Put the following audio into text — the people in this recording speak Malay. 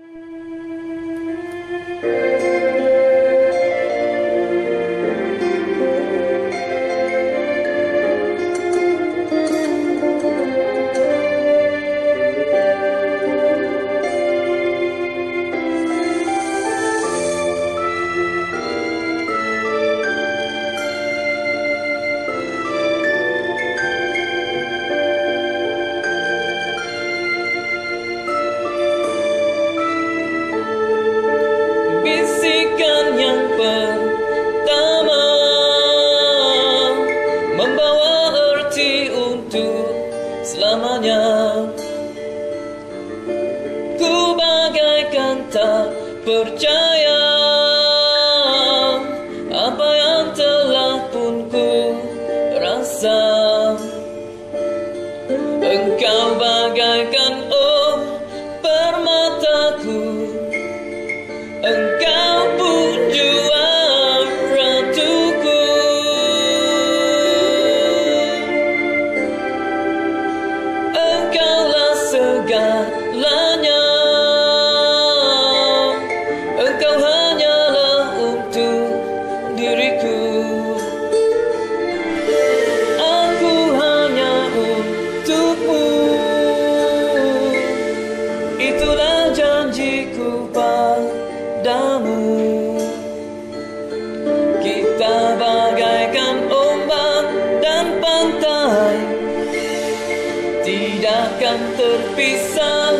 you. Tak percaya janjiku padamu. Kita bagaikan ombak dan pantai Tidak akan terpisah